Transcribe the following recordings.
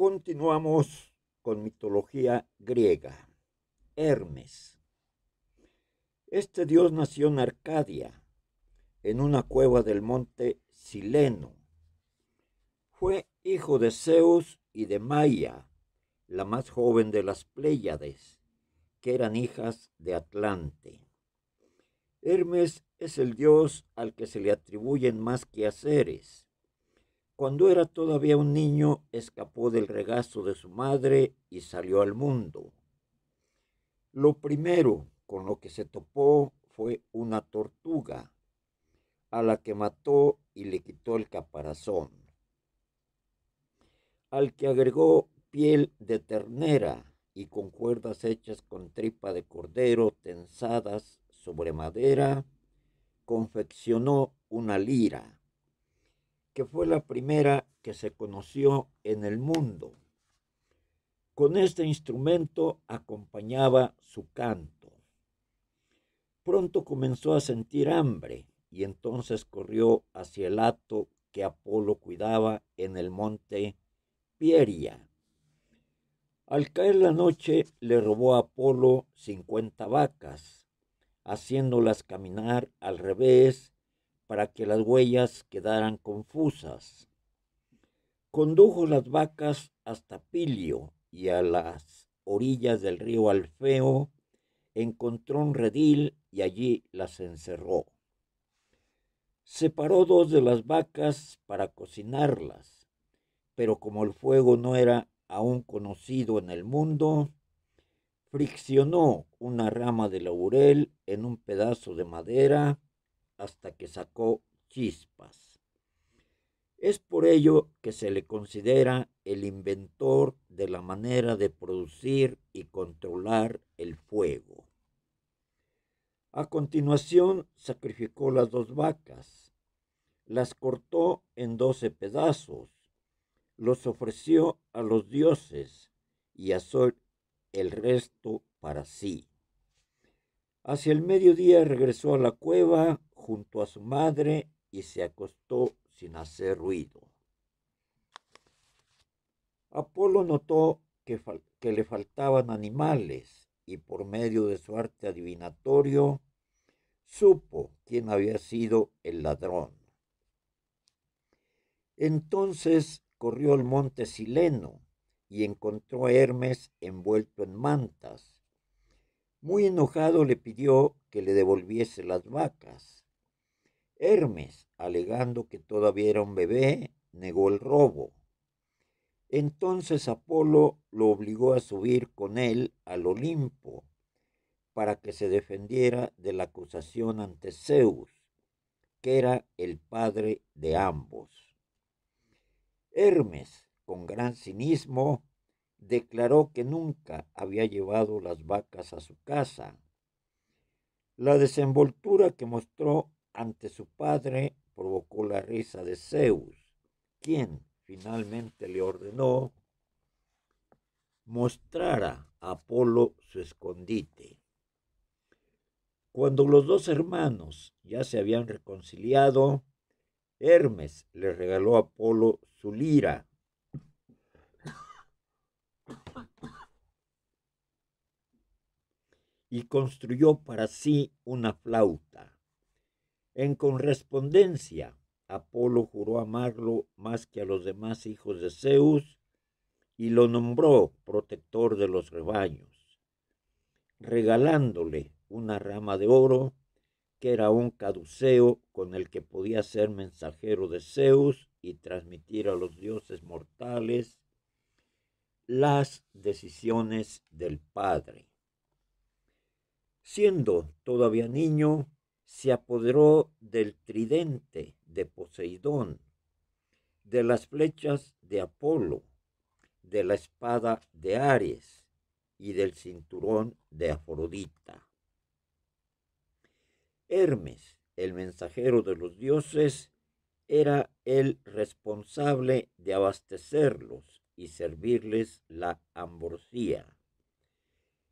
Continuamos con mitología griega. Hermes. Este dios nació en Arcadia, en una cueva del monte Sileno. Fue hijo de Zeus y de Maia, la más joven de las Pléyades, que eran hijas de Atlante. Hermes es el dios al que se le atribuyen más quehaceres. Cuando era todavía un niño, escapó del regazo de su madre y salió al mundo. Lo primero con lo que se topó fue una tortuga, a la que mató y le quitó el caparazón, al que agregó piel de ternera y con cuerdas hechas con tripa de cordero tensadas sobre madera, confeccionó una lira, que fue la primera que se conoció en el mundo. Con este instrumento acompañaba su canto. Pronto comenzó a sentir hambre y entonces corrió hacia el hato que Apolo cuidaba en el monte Pieria. Al caer la noche le robó a Apolo cincuenta vacas haciéndolas caminar al revés para que las huellas quedaran confusas. Condujo las vacas hasta Pilio y a las orillas del río Alfeo encontró un redil y allí las encerró. Separó dos de las vacas para cocinarlas, pero como el fuego no era aún conocido en el mundo, friccionó una rama de laurel en un pedazo de madera hasta que sacó chispas. Es por ello que se le considera el inventor de la manera de producir y controlar el fuego. A continuación sacrificó las dos vacas, las cortó en doce pedazos, los ofreció a los dioses y asó el resto para sí. Hacia el mediodía regresó a la cueva junto a su madre y se acostó sin hacer ruido. Apolo notó que, que, le faltaban animales y por medio de su arte adivinatorio supo quién había sido el ladrón. Entonces corrió al monte Sileno y encontró a Hermes envuelto en mantas. Muy enojado le pidió que le devolviese las vacas. Hermes, alegando que todavía era un bebé, negó el robo. Entonces Apolo lo obligó a subir con él al Olimpo para que se defendiera de la acusación ante Zeus, que era el padre de ambos. Hermes, con gran cinismo, declaró que nunca había llevado las vacas a su casa. La desenvoltura que mostró ante su padre provocó la risa de Zeus, quien finalmente le ordenó mostrara a Apolo su escondite. Cuando los dos hermanos ya se habían reconciliado, Hermes le regaló a Apolo su lira y construyó para sí una flauta. En correspondencia, Apolo juró amarlo más que a los demás hijos de Zeus y lo nombró protector de los rebaños, regalándole una rama de oro que era un caduceo con el que podía ser mensajero de Zeus y transmitir a los dioses mortales las decisiones del Padre. Siendo todavía niño, se apoderó del tridente de Poseidón, de las flechas de Apolo, de la espada de Ares y del cinturón de Afrodita. Hermes, el mensajero de los dioses, era el responsable de abastecerlos y servirles la ambrosía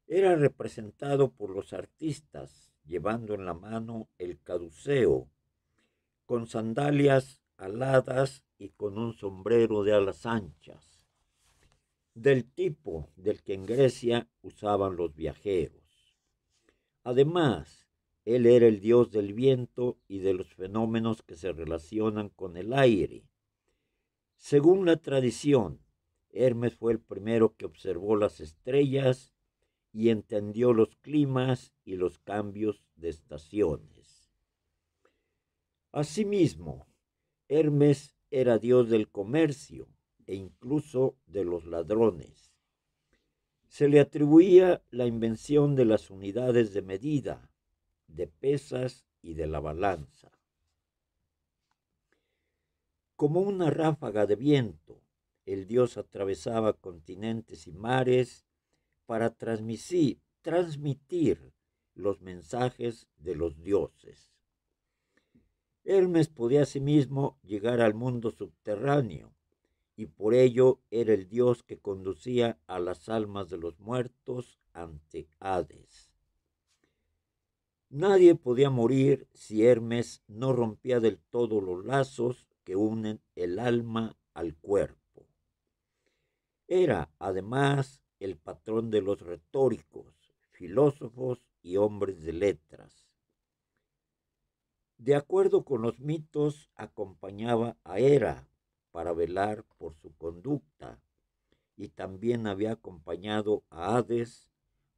era representado por los artistas llevando en la mano el caduceo, con sandalias aladas y con un sombrero de alas anchas. del tipo del que en Grecia usaban los viajeros. Además, él era el dios del viento y de los fenómenos que se relacionan con el aire. Según la tradición, Hermes fue el primero que observó las estrellas y entendió los climas y los cambios de estaciones. Asimismo, Hermes era dios del comercio e incluso de los ladrones. Se le atribuía la invención de las unidades de medida, de pesas y de la balanza. Como una ráfaga de viento, el dios atravesaba continentes y mares para transmitir, los mensajes de los dioses. Hermes podía asimismo llegar al mundo subterráneo, y por ello era el dios que conducía a las almas de los muertos ante Hades. Nadie podía morir si Hermes no rompía del todo los lazos que unen el alma al cuerpo. Era, además, el patrón de los retóricos, filósofos y hombres de letras. De acuerdo con los mitos, acompañaba a Hera para velar por su conducta y también había acompañado a Hades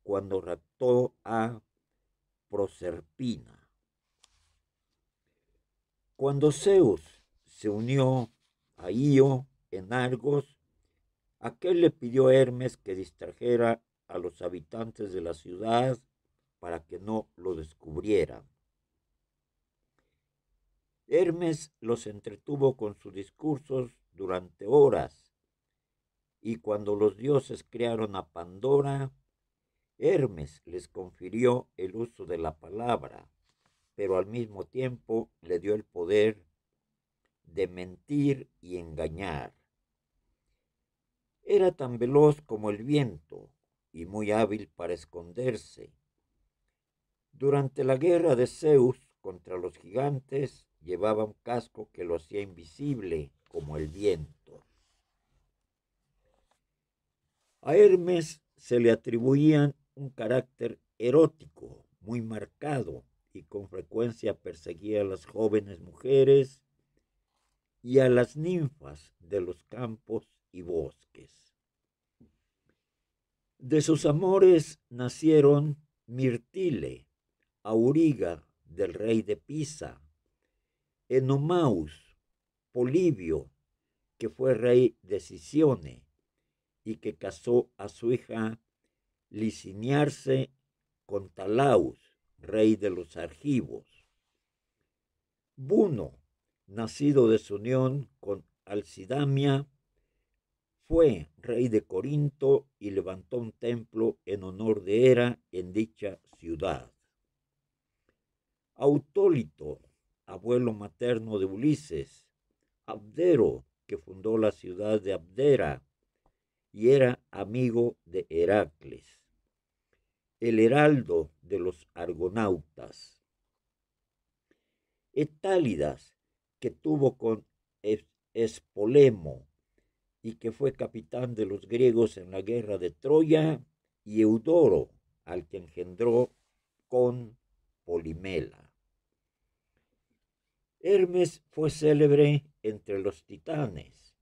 cuando raptó a Proserpina. Cuando Zeus se unió a Io en Argos, aquel le pidió a Hermes que distrajera a los habitantes de la ciudad para que no lo descubrieran. Hermes los entretuvo con sus discursos durante horas, y cuando los dioses crearon a Pandora, Hermes les confirió el uso de la palabra, pero al mismo tiempo le dio el poder de mentir y engañar. Era tan veloz como el viento y muy hábil para esconderse. Durante la guerra de Zeus contra los gigantes llevaba un casco que lo hacía invisible como el viento. A Hermes se le atribuían un carácter erótico muy marcado y con frecuencia perseguía a las jóvenes mujeres y a las ninfas de los campos y bosques. De sus amores nacieron Mirtile, Auriga del rey de Pisa, Enomaus, Polibio, que fue rey de Sicione y que casó a su hija liciniarse con Talaus, rey de los argivos. Buno, nacido de su unión con Alcidamia, fue rey de Corinto y levantó un templo en honor de Hera en dicha ciudad. Autólito, abuelo materno de Ulises, Abdero, que fundó la ciudad de Abdera y era amigo de Heracles el heraldo de los argonautas. Etálidas, que tuvo con Espolemo y que fue capitán de los griegos en la guerra de Troya, y Eudoro, al que engendró con Polimela. Hermes fue célebre entre los titanes.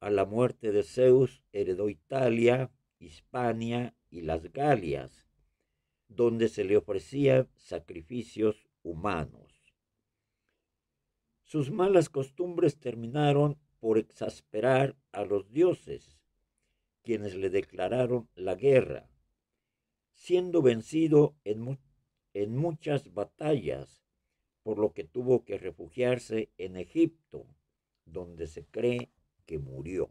A la muerte de Zeus heredó Italia, Hispania y las Galias, donde se le ofrecían sacrificios humanos. Sus malas costumbres terminaron por exasperar a los dioses, quienes le declararon la guerra, siendo vencido en, en muchas batallas, por lo que tuvo que refugiarse en Egipto, donde se cree que murió.